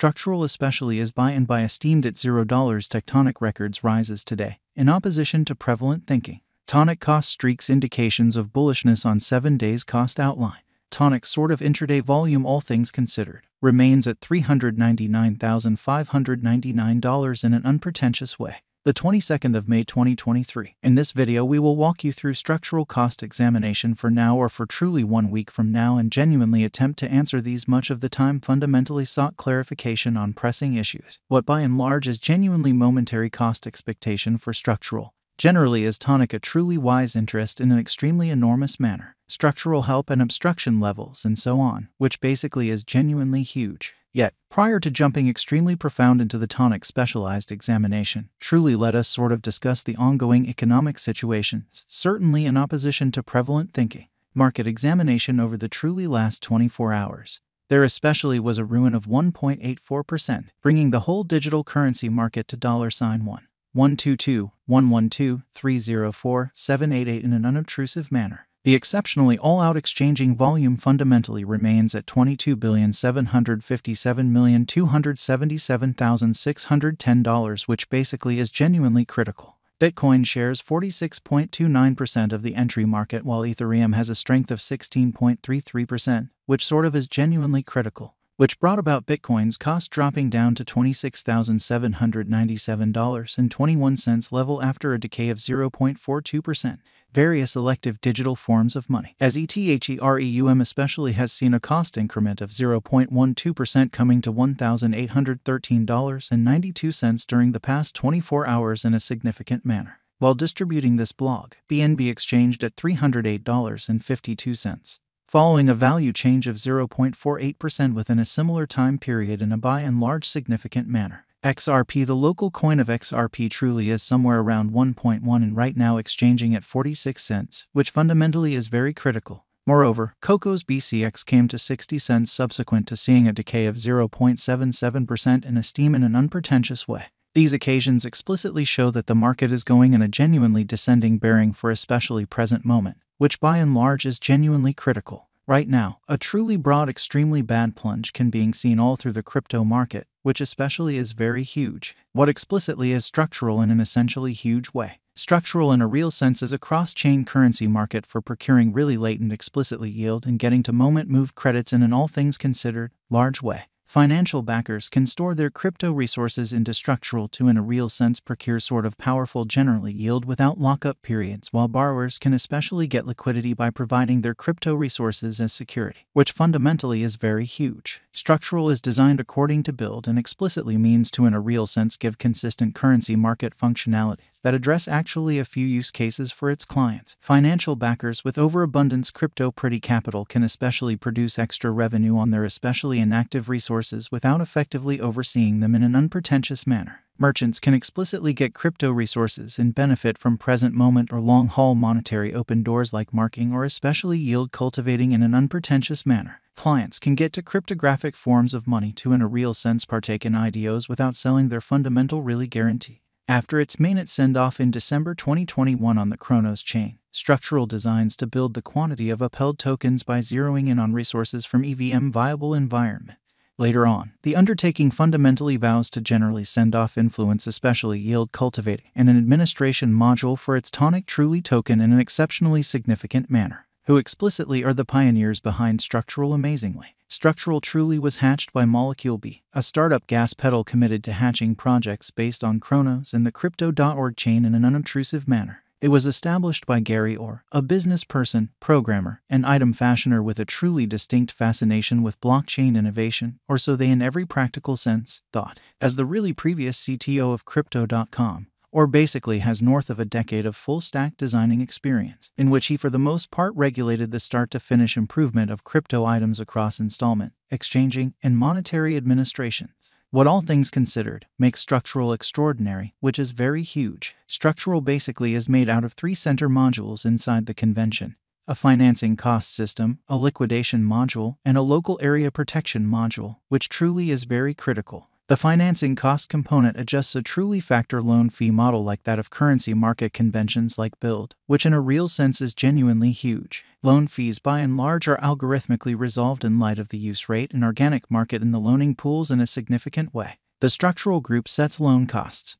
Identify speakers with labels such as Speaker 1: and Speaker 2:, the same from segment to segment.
Speaker 1: Structural especially is by and by esteemed at $0 tectonic records rises today, in opposition to prevalent thinking. Tonic cost streaks indications of bullishness on 7 days cost outline. Tonic sort of intraday volume all things considered remains at $399,599 in an unpretentious way the 22nd of May 2023. In this video, we will walk you through structural cost examination for now or for truly one week from now and genuinely attempt to answer these much of the time fundamentally sought clarification on pressing issues. What by and large is genuinely momentary cost expectation for structural, generally is tonic a truly wise interest in an extremely enormous manner, structural help and obstruction levels and so on, which basically is genuinely huge. Yet, prior to jumping extremely profound into the tonic specialized examination, truly let us sort of discuss the ongoing economic situations, certainly in opposition to prevalent thinking. Market examination over the truly last 24 hours. There especially was a ruin of 1.84%, bringing the whole digital currency market to dollar sign 1. 122, 112, 304, 788 in an unobtrusive manner. The exceptionally all-out exchanging volume fundamentally remains at $22,757,277,610, which basically is genuinely critical. Bitcoin shares 46.29% of the entry market, while Ethereum has a strength of 16.33%, which sort of is genuinely critical which brought about Bitcoin's cost dropping down to $26,797.21 level after a decay of 0.42%. Various elective digital forms of money, as ETHEREUM especially has seen a cost increment of 0.12% coming to $1,813.92 during the past 24 hours in a significant manner. While distributing this blog, BNB exchanged at $308.52 following a value change of 0.48% within a similar time period in a by and large significant manner. XRP, the local coin of XRP, truly is somewhere around 1.1 and right now exchanging at 46 cents, which fundamentally is very critical. Moreover, Coco's BCX came to 60 cents subsequent to seeing a decay of 0.77% in esteem in an unpretentious way. These occasions explicitly show that the market is going in a genuinely descending bearing for especially present moment which by and large is genuinely critical. Right now, a truly broad, extremely bad plunge can be seen all through the crypto market, which especially is very huge. What explicitly is structural in an essentially huge way. Structural in a real sense is a cross chain currency market for procuring really latent explicitly yield and getting to moment moved credits in an all things considered large way. Financial backers can store their crypto resources into structural to, in a real sense, procure sort of powerful generally yield without lockup periods, while borrowers can especially get liquidity by providing their crypto resources as security, which fundamentally is very huge. Structural is designed according to build and explicitly means to, in a real sense, give consistent currency market functionality that address actually a few use cases for its clients. Financial backers with overabundance crypto pretty capital can especially produce extra revenue on their especially inactive resources without effectively overseeing them in an unpretentious manner. Merchants can explicitly get crypto resources and benefit from present moment or long haul monetary open doors like marking or especially yield cultivating in an unpretentious manner. Clients can get to cryptographic forms of money to, in a real sense, partake in IDOs without selling their fundamental really guarantee. After its mainnet send off in December 2021 on the Cronos chain, structural designs to build the quantity of upheld tokens by zeroing in on resources from EVM viable environment. Later on, the undertaking fundamentally vows to generally send off influence, especially yield cultivating, and an administration module for its tonic truly token in an exceptionally significant manner who explicitly are the pioneers behind Structural amazingly. Structural truly was hatched by Molecule B, a startup gas pedal committed to hatching projects based on Cronos and the Crypto.org chain in an unobtrusive manner. It was established by Gary Orr, a business person, programmer, and item fashioner with a truly distinct fascination with blockchain innovation, or so they in every practical sense thought. As the really previous CTO of Crypto.com, or basically has north of a decade of full stack designing experience, in which he for the most part regulated the start to finish improvement of crypto items across installment, exchanging, and monetary administrations. What all things considered makes structural extraordinary, which is very huge. Structural basically is made out of three center modules inside the convention a financing cost system, a liquidation module, and a local area protection module, which truly is very critical. The financing cost component adjusts a truly factor loan fee model like that of currency market conventions like Build, which in a real sense is genuinely huge. Loan fees by and large are algorithmically resolved in light of the use rate and organic market in the loaning pools in a significant way. The structural group sets loan costs,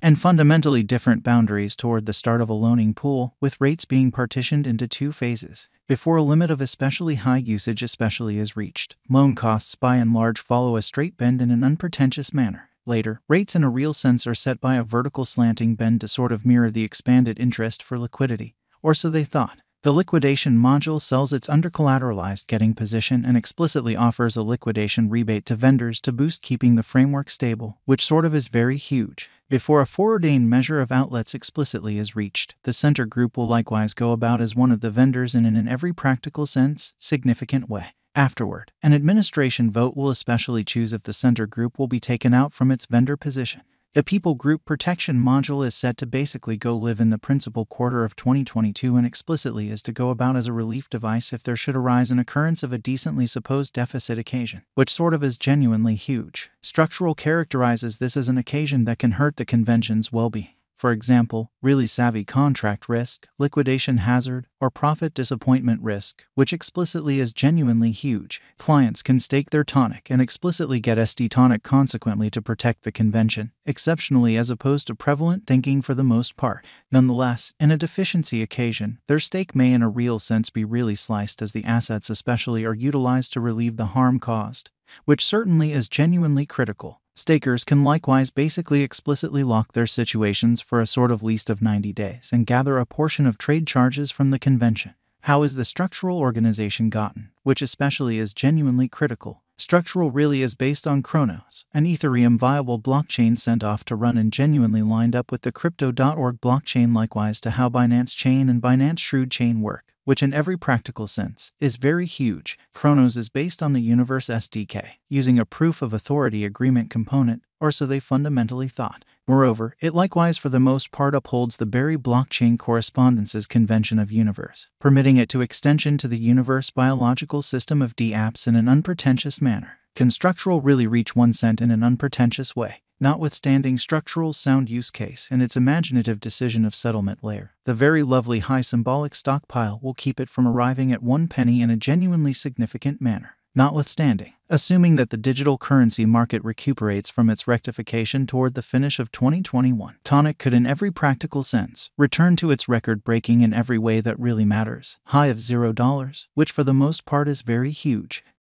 Speaker 1: and fundamentally different boundaries toward the start of a loaning pool, with rates being partitioned into two phases. Before a limit of especially high usage especially is reached, loan costs by and large follow a straight bend in an unpretentious manner. Later, rates in a real sense are set by a vertical slanting bend to sort of mirror the expanded interest for liquidity, or so they thought. The liquidation module sells its undercollateralized getting position and explicitly offers a liquidation rebate to vendors to boost keeping the framework stable, which sort of is very huge. Before a foreordained measure of outlets explicitly is reached, the center group will likewise go about as one of the vendors in an in every practical sense, significant way. Afterward, an administration vote will especially choose if the center group will be taken out from its vendor position. The People Group Protection module is set to basically go live in the principal quarter of 2022 and explicitly is to go about as a relief device if there should arise an occurrence of a decently supposed deficit occasion, which sort of is genuinely huge. Structural characterizes this as an occasion that can hurt the convention's well being for example, really savvy contract risk, liquidation hazard, or profit disappointment risk, which explicitly is genuinely huge. Clients can stake their tonic and explicitly get SD tonic consequently to protect the convention, exceptionally as opposed to prevalent thinking for the most part. Nonetheless, in a deficiency occasion, their stake may in a real sense be really sliced as the assets especially are utilized to relieve the harm caused, which certainly is genuinely critical. Stakers can likewise basically explicitly lock their situations for a sort of least of 90 days and gather a portion of trade charges from the convention. How is the structural organization gotten, which especially is genuinely critical? Structural really is based on Cronos, an Ethereum viable blockchain sent off to run and genuinely lined up with the Crypto.org blockchain, likewise to how Binance Chain and Binance Shrewd Chain work which in every practical sense is very huge. Cronos is based on the Universe SDK, using a proof of authority agreement component, or so they fundamentally thought. Moreover, it likewise for the most part upholds the Berry Blockchain Correspondences Convention of Universe, permitting it to extension to the Universe biological system of DApps in an unpretentious manner. Can structural really reach one cent in an unpretentious way? Notwithstanding structural sound use case and its imaginative decision of settlement layer, the very lovely high symbolic stockpile will keep it from arriving at one penny in a genuinely significant manner. Notwithstanding, assuming that the digital currency market recuperates from its rectification toward the finish of 2021, Tonic could, in every practical sense, return to its record breaking in every way that really matters high of $0, which for the most part is very huge,